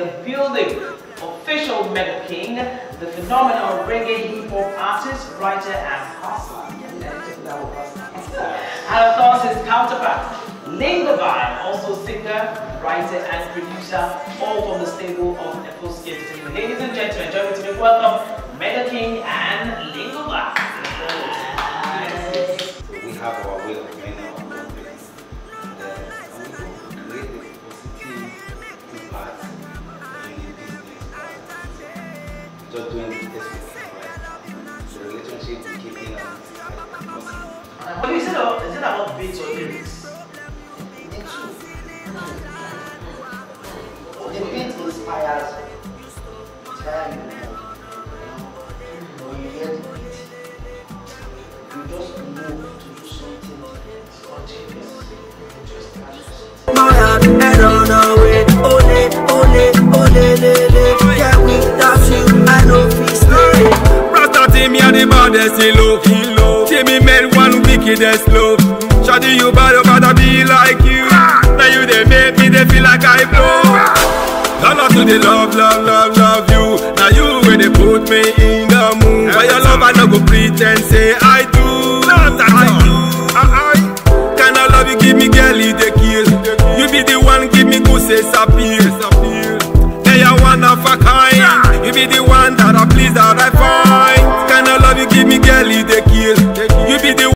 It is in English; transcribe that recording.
the building official Mega King, the phenomenal reggae hip hop artist, writer, and hustler. And of course, his counterpart, Lingavine, also singer, writer, and producer, all from the stable of. Ladies and gentlemen, join me to make welcome Mega King and Lingavine. we have our way of doing our own. And, uh, we will create a positive impact in the business. But just doing the best right now. The relationship we keep in and What is it about, is it about beats or lyrics? The two. The beat inspires time when you get it, you just move to do something continuous. You just can't My heart, I don't know. Ole, ole, ole, le, le. Yeah, without you, I know peace. Rasta tell me the baddest in love. Tell me one wickedest love. Shawty, you bad, you better be like you. Now you they make me they feel like I blow. Dollar to the love, love, love, love you. Now you where they put me in the mood. For your love, I no go pretend, say I do. I do. I, I. Kind of love you give me, girl, you the kill. You be the one, give me good, say appeal. Hey, you one of a kind. You be the one that I please, that I